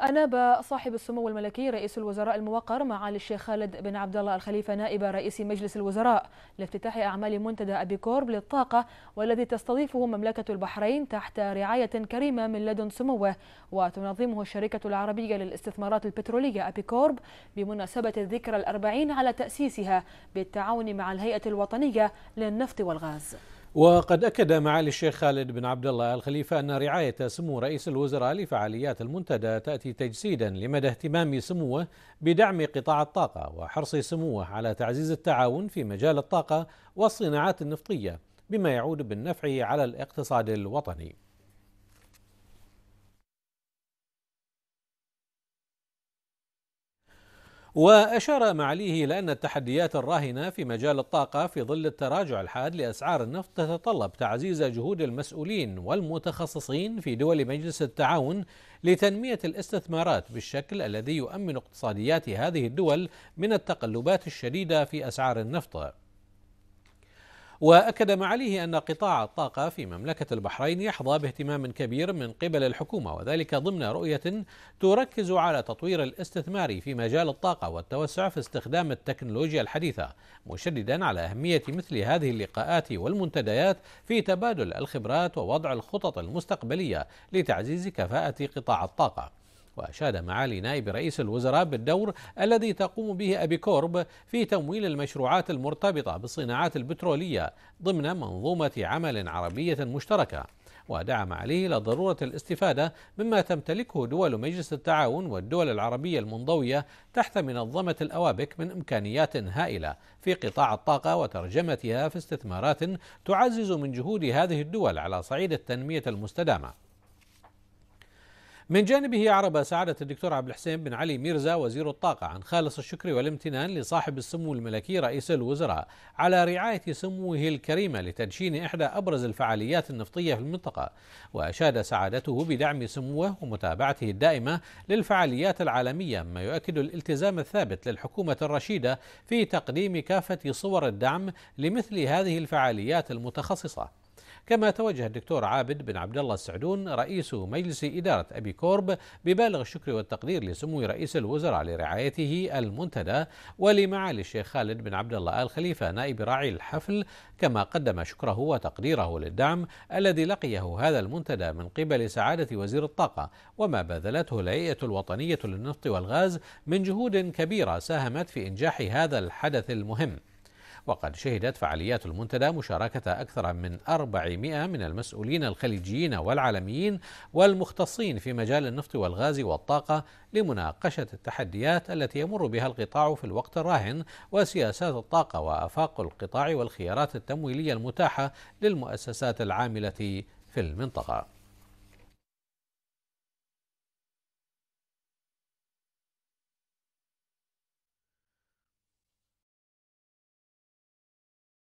أناب صاحب السمو الملكي رئيس الوزراء الموقر معالي الشيخ خالد بن عبد الله الخليفة نائب رئيس مجلس الوزراء. لافتتاح أعمال منتدى أبي كورب للطاقة والذي تستضيفه مملكة البحرين تحت رعاية كريمة من لدن سموه. وتنظمه الشركة العربية للاستثمارات البترولية أبي كورب بمناسبة الذكرى الأربعين على تأسيسها بالتعاون مع الهيئة الوطنية للنفط والغاز. وقد أكد معالي الشيخ خالد بن عبد الله الخليفة أن رعاية سمو رئيس الوزراء لفعاليات المنتدى تأتي تجسيدا لمدى اهتمام سموه بدعم قطاع الطاقة وحرص سموه على تعزيز التعاون في مجال الطاقة والصناعات النفطية بما يعود بالنفع على الاقتصاد الوطني. وأشار معاليه إلى أن التحديات الراهنة في مجال الطاقة في ظل التراجع الحاد لأسعار النفط تتطلب تعزيز جهود المسؤولين والمتخصصين في دول مجلس التعاون لتنمية الاستثمارات بالشكل الذي يؤمن اقتصاديات هذه الدول من التقلبات الشديدة في أسعار النفط. وأكد معاليه أن قطاع الطاقة في مملكة البحرين يحظى باهتمام كبير من قبل الحكومة وذلك ضمن رؤية تركز على تطوير الاستثمار في مجال الطاقة والتوسع في استخدام التكنولوجيا الحديثة مشددا على أهمية مثل هذه اللقاءات والمنتديات في تبادل الخبرات ووضع الخطط المستقبلية لتعزيز كفاءة قطاع الطاقة. وأشاد معالي نائب رئيس الوزراء بالدور الذي تقوم به أبي كورب في تمويل المشروعات المرتبطة بالصناعات البترولية ضمن منظومة عمل عربية مشتركة. ودعم عليه إلى ضرورة الاستفادة مما تمتلكه دول مجلس التعاون والدول العربية المنضوية تحت منظمة الأوابك من إمكانيات هائلة في قطاع الطاقة وترجمتها في استثمارات تعزز من جهود هذه الدول على صعيد التنمية المستدامة. من جانبه أعرب سعادة الدكتور عبد الحسين بن علي ميرزا وزير الطاقة عن خالص الشكر والامتنان لصاحب السمو الملكي رئيس الوزراء على رعاية سموه الكريمة لتدشين إحدى أبرز الفعاليات النفطية في المنطقة. وأشاد سعادته بدعم سموه ومتابعته الدائمة للفعاليات العالمية ما يؤكد الالتزام الثابت للحكومة الرشيدة في تقديم كافة صور الدعم لمثل هذه الفعاليات المتخصصة. كما توجه الدكتور عابد بن عبد الله السعدون رئيس مجلس إدارة أبي كورب ببالغ الشكر والتقدير لسمو رئيس الوزراء لرعايته المنتدى ولمعالي الشيخ خالد بن عبد الله الخليفة نائب راعي الحفل كما قدم شكره وتقديره للدعم الذي لقيه هذا المنتدى من قبل سعادة وزير الطاقة وما بذلته الهيئة الوطنية للنفط والغاز من جهود كبيرة ساهمت في إنجاح هذا الحدث المهم. وقد شهدت فعاليات المنتدى مشاركة أكثر من 400 من المسؤولين الخليجيين والعالميين والمختصين في مجال النفط والغاز والطاقة لمناقشة التحديات التي يمر بها القطاع في الوقت الراهن وسياسات الطاقة وآفاق القطاع والخيارات التمويلية المتاحة للمؤسسات العاملة في المنطقة.